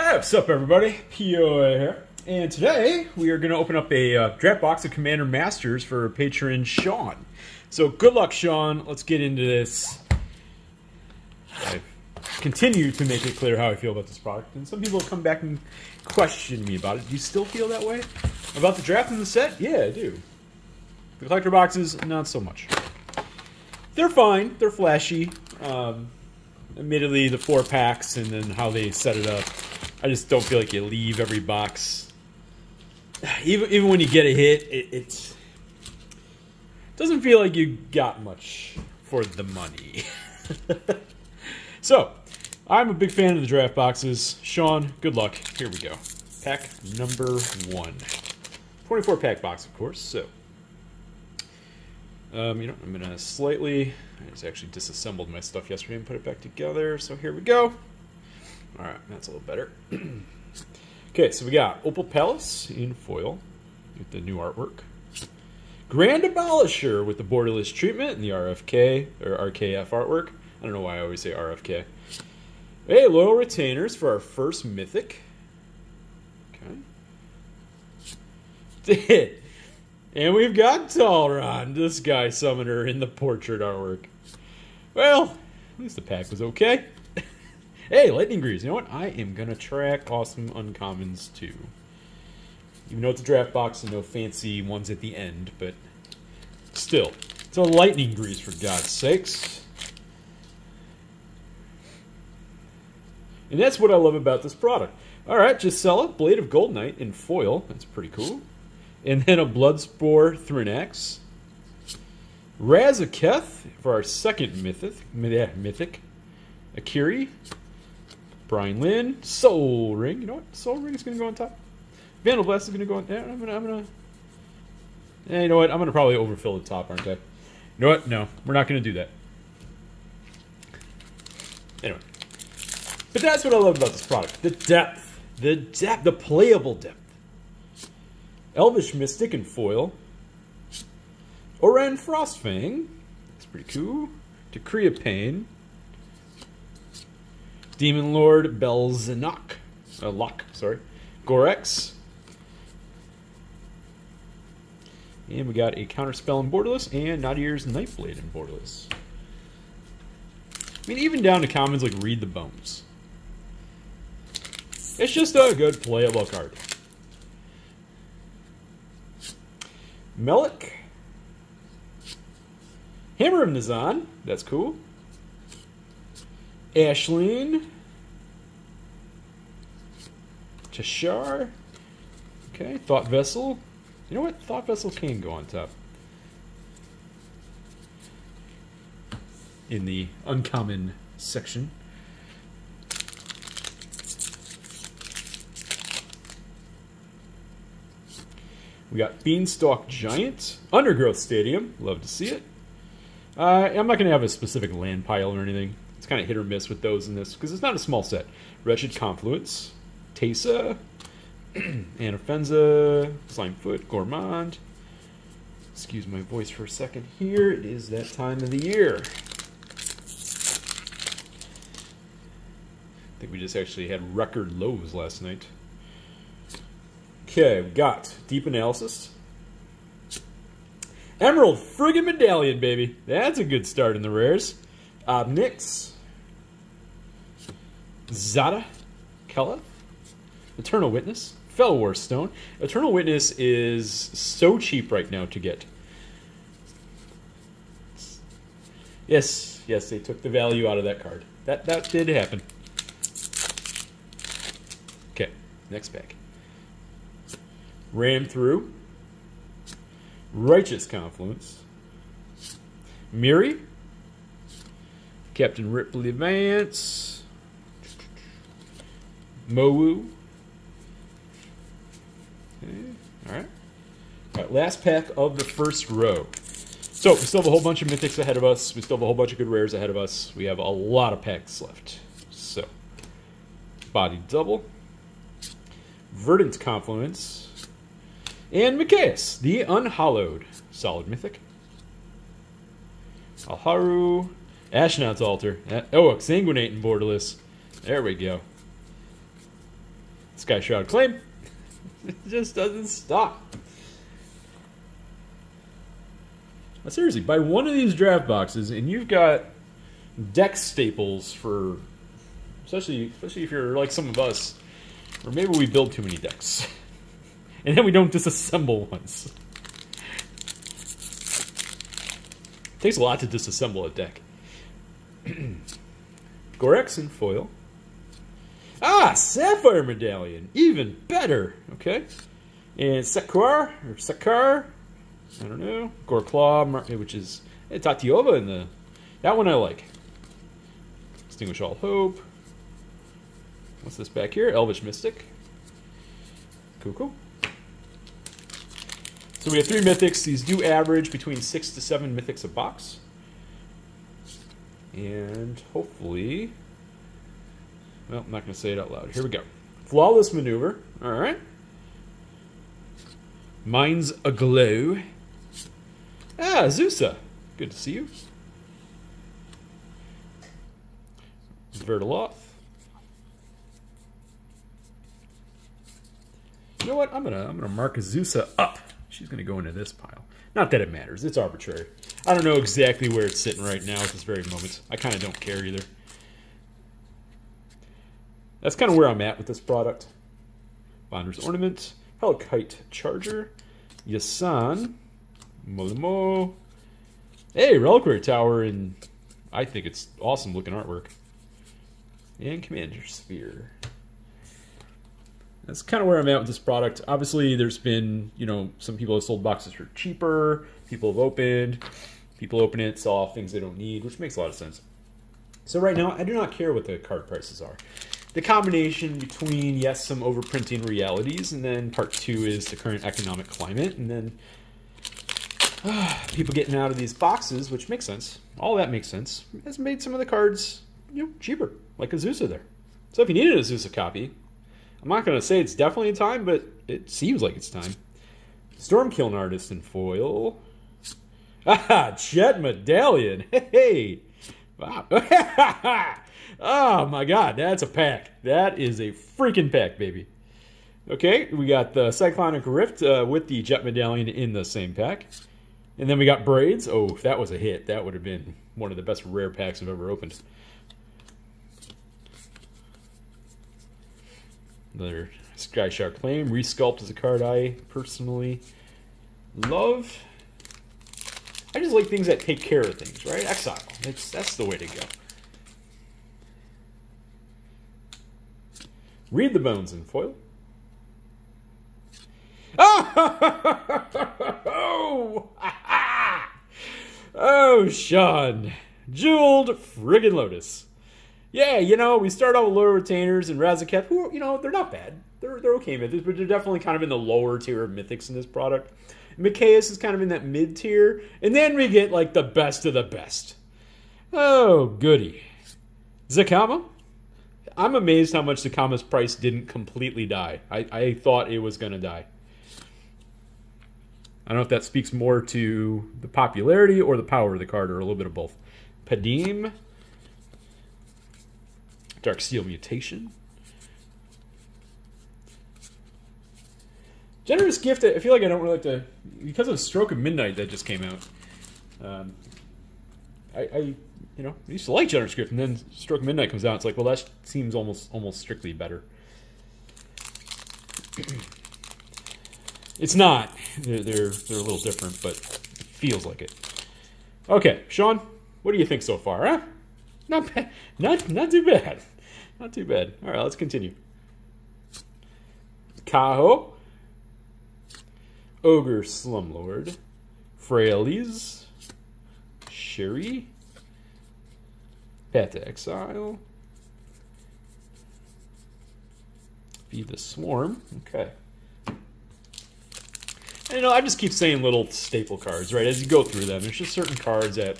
Hey, what's up, everybody? POA here. And today we are going to open up a uh, draft box of Commander Masters for patron Sean. So good luck, Sean. Let's get into this. I continue to make it clear how I feel about this product, and some people come back and question me about it. Do you still feel that way about the draft and the set? Yeah, I do. The collector boxes, not so much. They're fine. They're flashy. Um, admittedly, the four packs and then how they set it up I just don't feel like you leave every box. Even even when you get a hit, it, it doesn't feel like you got much for the money. so, I'm a big fan of the draft boxes. Sean, good luck. Here we go. Pack number one. 24 pack box, of course. So, um, you know, I'm gonna slightly. I just actually disassembled my stuff yesterday and put it back together. So here we go. All right, that's a little better. okay, so we got Opal Palace in foil with the new artwork. Grand Abolisher with the borderless treatment and the RFK or RKF artwork. I don't know why I always say RFK. Hey, loyal retainers for our first mythic. Okay. and we've got Talrand, this guy summoner in the portrait artwork. Well, at least the pack was okay. Hey, Lightning Greaves. You know what? I am going to track awesome uncommons too. Even though it's a draft box and no fancy ones at the end, but still. It's a Lightning Greaves, for God's sakes. And that's what I love about this product. All right, Gisela, Blade of Goldnight in foil. That's pretty cool. And then a Bloodspore Thrinax. Razaketh for our second mythic. Mythic. Akiri. Brian Lynn, Sol Ring. You know what? Sol Ring is going to go on top. Vandal Blast is going to go on. Yeah, I'm going to. I'm going to. Yeah, you know what? I'm going to probably overfill the top, aren't I? You know what? No, we're not going to do that. Anyway. But that's what I love about this product. The depth. The depth. The playable depth. Elvish Mystic and Foil. Oran Frostfang. That's pretty cool. Decree of Pain. Demon Lord Belzenok. Uh, Lock, sorry. Gorex. And we got a Counterspell in Borderless and Nadier's Nightblade in Borderless. I mean, even down to commons like Read the Bones. It's just a good playable card. Melik. Hammer of Nazahn. That's cool. Ashleen. Cheshire. Okay, Thought Vessel. You know what? Thought Vessel can go on top. In the uncommon section. We got Beanstalk Giant. Undergrowth Stadium. Love to see it. Uh, I'm not going to have a specific land pile or anything kind of hit or miss with those in this because it's not a small set. Wretched Confluence, Tesa, Anafenza, Slimefoot, Gourmand. Excuse my voice for a second here. It is that time of the year. I think we just actually had record lows last night. Okay, we got Deep Analysis. Emerald friggin' Medallion, baby. That's a good start in the rares. Uh, Obnix. Zada, Kella, Eternal Witness, Fellwar Stone. Eternal Witness is so cheap right now to get. Yes, yes, they took the value out of that card. That that did happen. Okay, next pack. Ram through. Righteous Confluence. Miri. Captain Ripley Vance. Mowu. Okay. All right. All right. Last pack of the first row. So we still have a whole bunch of mythics ahead of us. We still have a whole bunch of good rares ahead of us. We have a lot of packs left. So, body double, Verdant Confluence, and Mikaeus, the Unhallowed, solid mythic. Alharu, Ashnod's Altar. Oh, Exsanguinate and Borderless. There we go. Sky Shroud Claim. it just doesn't stop. Seriously, buy one of these draft boxes and you've got deck staples for especially especially if you're like some of us, or maybe we build too many decks. and then we don't disassemble ones. It takes a lot to disassemble a deck. Gorex and foil. Ah, Sapphire Medallion. Even better. Okay. And Sekar, or Sekar, I don't know. Goreclaw, which is eh, Tatyova in the... That one I like. Extinguish All Hope. What's this back here? Elvish Mystic. Cool, cool. So we have three mythics. These do average between six to seven mythics a box. And hopefully... Well, I'm not going to say it out loud. Here we go. Flawless Maneuver. All right. Mind's Aglow. Ah, Zusa. Good to see you. Vertaloth. You know what? I'm gonna I'm gonna mark Azusa up. She's gonna go into this pile. Not that it matters. It's arbitrary. I don't know exactly where it's sitting right now at this very moment. I kind of don't care either. That's kind of where I'm at with this product. Bonder's Ornament, Hellkite Charger, Yasan, Molimo. Hey, Reliquary Tower, and I think it's awesome looking artwork. And Commander Sphere. That's kind of where I'm at with this product. Obviously, there's been, you know, some people have sold boxes for cheaper. People have opened. People open it, off things they don't need, which makes a lot of sense. So right now, I do not care what the card prices are. The combination between, yes, some overprinting realities, and then part two is the current economic climate, and then people getting out of these boxes, which makes sense. All that makes sense. Has made some of the cards you know cheaper, like Azusa there. So if you needed a Azusa copy, I'm not going to say it's definitely time, but it seems like it's time. Stormkiln Artist in foil. Ah, Jet Medallion. Hey, wow. oh my God, that's a pack. That is a freaking pack, baby. Okay, we got the Cyclonic Rift uh, with the Jet Medallion in the same pack. And then we got Braids. Oh, if that was a hit, that would have been one of the best rare packs I've ever opened. Another Sky Shark Claim. Resculpt is a card I personally love. I just like things that take care of things, right? Exile. That's, that's the way to go. Read the bones in foil. Oh! oh, Sean. Jeweled friggin' Lotus. Yeah, you know, we start out with Loyal Retainers and Razaketh, who, you know, they're not bad. They're, they're okay mythics, but they're definitely kind of in the lower tier of mythics in this product. Mikaeus is kind of in that mid tier. And then we get, like, the best of the best. Oh, goody. Zacama? I'm amazed how much Zacama's price didn't completely die. I, I thought it was going to die. I don't know if that speaks more to the popularity or the power of the card, or a little bit of both. Padim, Darksteel Mutation. Generous Gift, I feel like I don't really like to... Because of Stroke of Midnight that just came out. Um, I, I, you know, I used to like Generous Gift, and then Stroke of Midnight comes out. It's like, well, that seems almost almost strictly better. It's not. They're, they're, they're a little different, but feels like it. Okay, Sean, what do you think so far, huh? Not bad. Not, not too bad. Not too bad. All right, let's continue. Kaho. Ogre Slumlord. Frailes. Sherry. Path to Exile. Feed the Swarm. Okay. And, you know, I just keep saying little staple cards, right? As you go through them, there's just certain cards that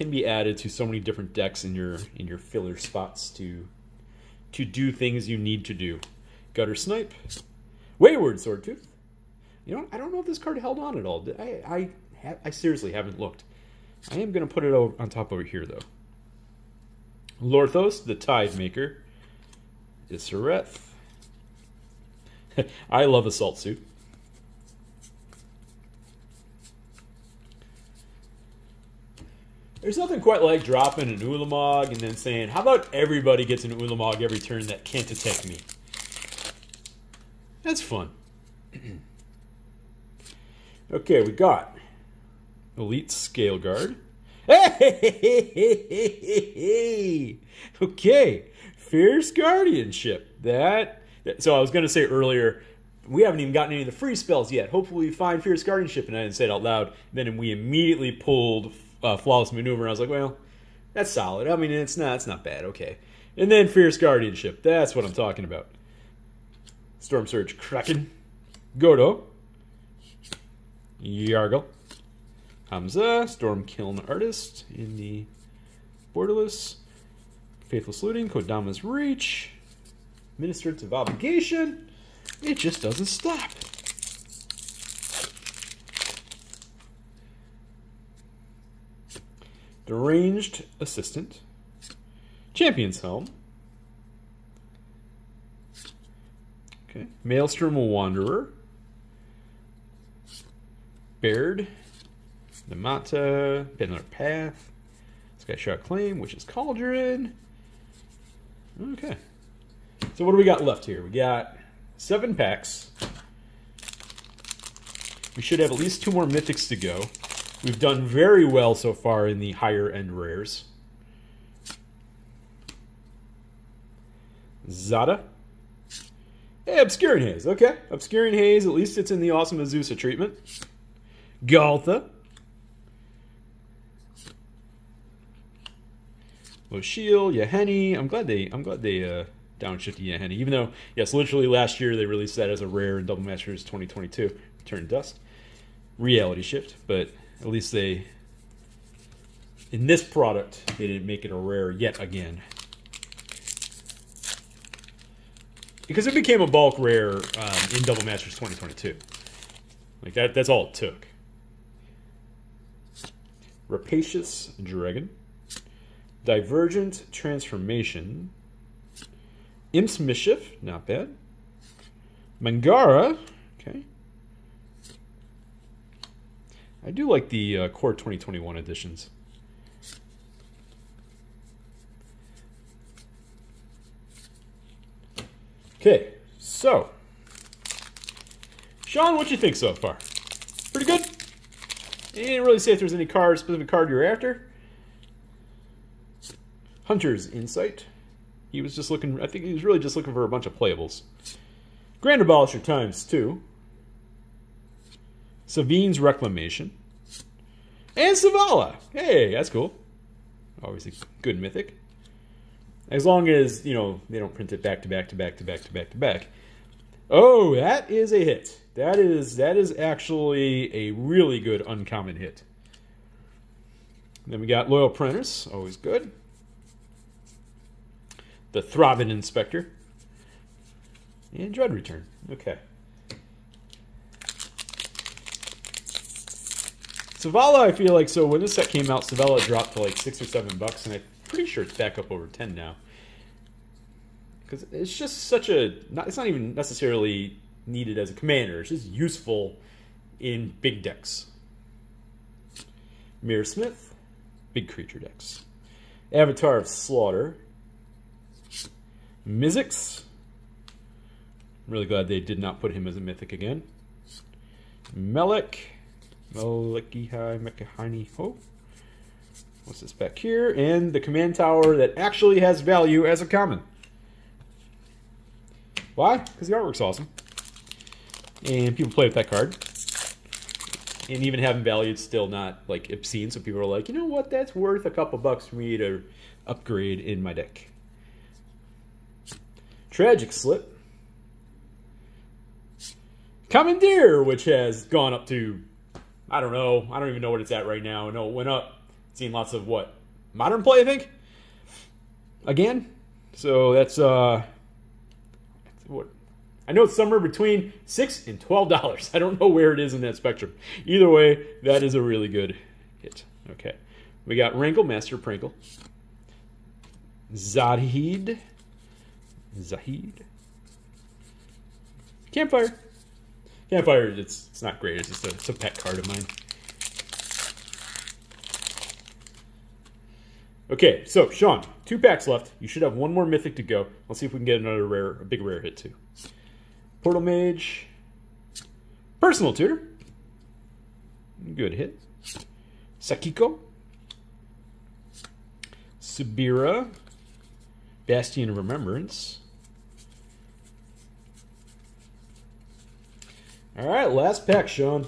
can be added to so many different decks in your in your filler spots to to do things you need to do. Gutter Snipe, Wayward Swordtooth. You know, I don't know if this card held on at all. I I I seriously haven't looked. I am going to put it on top over here though. Lorthos, the Tide Maker, Isareth. I love Assault Suit. There's nothing quite like dropping an Ulamog and then saying, how about everybody gets an Ulamog every turn that can't attack me? That's fun. okay, we got Elite Scale Guard. Hey! Okay, Fierce Guardianship. That, so I was going to say earlier, we haven't even gotten any of the free spells yet. Hopefully we find Fierce Guardianship, and I didn't say it out loud. Then we immediately pulled uh, Flawless Maneuver, I was like, well, that's solid. I mean, it's not, it's not bad. Okay. And then Fierce Guardianship. That's what I'm talking about. Storm Surge Kraken. Godo. Yargle. Hamza. Storm Kiln Artist in the Borderless. Faithless Looting. Kodama's Reach. Administrative Obligation. It just doesn't stop. Deranged Assistant. Champion's Helm. Okay. Maelstrom Wanderer. Baird. Namata. Another Path. Sky Shot Claim, which is Cauldron. Okay. So what do we got left here? We got seven packs. We should have at least two more mythics to go. We've done very well so far in the higher end rares. Zada. Hey, Obscuring Haze. Okay. Obscuring Haze, at least it's in the Awesome Azusa treatment. Galtha. Loshil, Yahenni. I'm glad they I'm glad they uh downshifted Yahenni. Even though, yes, literally last year they released that as a rare in Double Masters 2022. Turn Dust. Reality Shift, but at least they in this product they didn't make it a rare yet again. because it became a bulk rare um, in Double Masters 2022. Like that, that's all it took. Rapacious Dragon, Divergent Transformation, Imp's Mischief, not bad. Mangara, okay. I do like the uh, Core 2021 editions. Okay, so Sean, what you think so far? Pretty good. You didn't really say if there's any card, specific card you're after. Hunter's Insight. He was just looking, I think he was really just looking for a bunch of playables. Grand Abolisher times two. Sevinne's Reclamation. And Selvala. Hey, that's cool. Always a good mythic. As long as, you know, they don't print it back to back to back to back to back to back. Oh, that is a hit. That is that is actually a really good uncommon hit. Then we got Loyal Apprentice, always good. The Thraben Inspector. And Dread Return. Okay. Selvala, I feel like, so when this set came out, Savala dropped to like six or seven bucks, and I'm pretty sure it's back up over 10 now. Because it's just such a, not, it's not even necessarily needed as a commander. It's just useful in big decks. Mirror Smith, big creature decks. Avatar of Slaughter. Mizzix. I'm really glad they did not put him as a mythic again. Melek. Melekihai Mekahani Ho. What's this back here? And the command tower that actually has value as a common. Why? Because the artwork's awesome. And people play with that card. And even having value, it's still not like obscene. So people are like, you know what? That's worth a couple bucks for me to upgrade in my deck. Tragic Slip. Commandeer, which has gone up to, I don't know, I don't even know what it's at right now. I know it went up Seen lots of what modern play, I think. Again, so that's uh, what I know it's somewhere between six and twelve dollars. I don't know where it is in that spectrum. Either way, that is a really good hit. Okay, we got Wrinkle Master Prinkle, Zahid, Zahid. Campfire. Campfire, it's, it's not great. It's just a, it's a pet card of mine. Okay, so Sean, two packs left. You should have one more mythic to go. Let's see if we can get another rare, a big rare hit too. Portal Mage, Personal Tutor, good hit. Sakiko, Subira, Bastion of Remembrance. All right, last pack, Sean.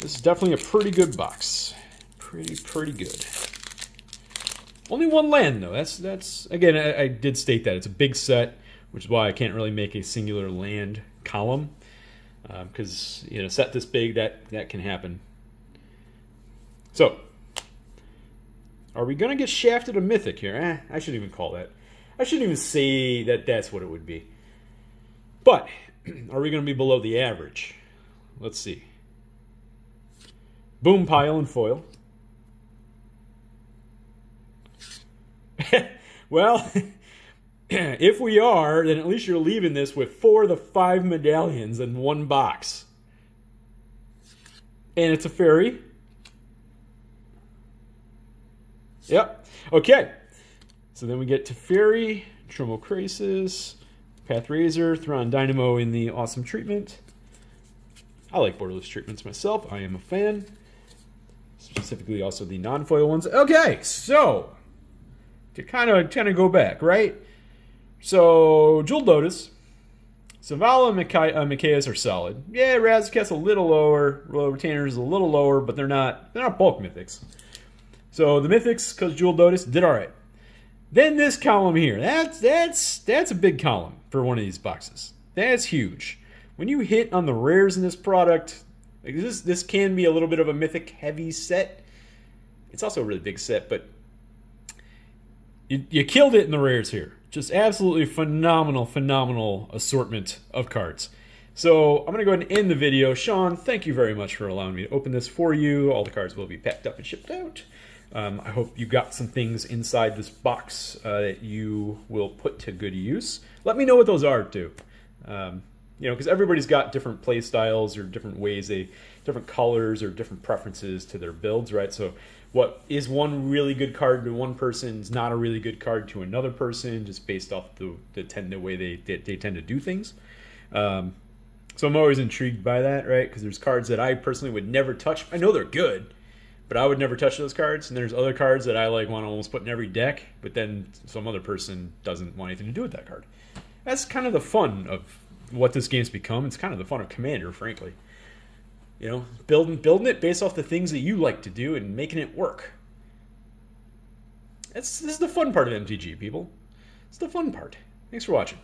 This is definitely a pretty good box. Pretty, pretty good. Only one land though. That's that's again. I, I, did state that it's a big set, which is why I can't really make a singular land column because um, you know set this big that that can happen. So, are we gonna get shafted a mythic here? Eh, I shouldn't even call that. I shouldn't even say that that's what it would be. But are we gonna be below the average? Let's see. Boom pile and foil. well, if we are, then at least you're leaving this with four of the five medallions in one box. And it's a fairy. Yep. Okay. So then we get to Fairy, Teferi, Pathrazor, Thran Dynamo in the awesome treatment. I like borderless treatments myself. I am a fan. Specifically also the non-foil ones. Okay, so to kind of kind of go back, right? So Jeweled Lotus, Zavala and Mikaeus uh, are solid. Yeah, Razaketh's a little lower, Royal Retainer is a little lower, but they're not they're not bulk mythics. So the mythics, because Jeweled Lotus did all right. Then this column here, that's that's that's a big column for one of these boxes. That's huge. When you hit on the rares in this product, like this this can be a little bit of a mythic heavy set. It's also a really big set, but you, you killed it in the rares here. Just absolutely phenomenal, phenomenal assortment of cards. So I'm going to go ahead and end the video. Sean, thank you very much for allowing me to open this for you. All the cards will be packed up and shipped out. Um, I hope you got some things inside this box uh, that you will put to good use. Let me know what those are too. Um, you know, because everybody's got different play styles or different ways they, different colors or different preferences to their builds, right? So what is one really good card to one person is not a really good card to another person, just based off the the, tend, the way they, they, they tend to do things. Um, so I'm always intrigued by that, right? Because there's cards that I personally would never touch. I know they're good, but I would never touch those cards. And there's other cards that I like want to almost put in every deck, but then some other person doesn't want anything to do with that card. That's kind of the fun of what this game's become. It's kind of the fun of Commander, frankly. You know, building building it based off the things that you like to do and making it work. That's this is the fun part of MTG, people. It's the fun part. Thanks for watching.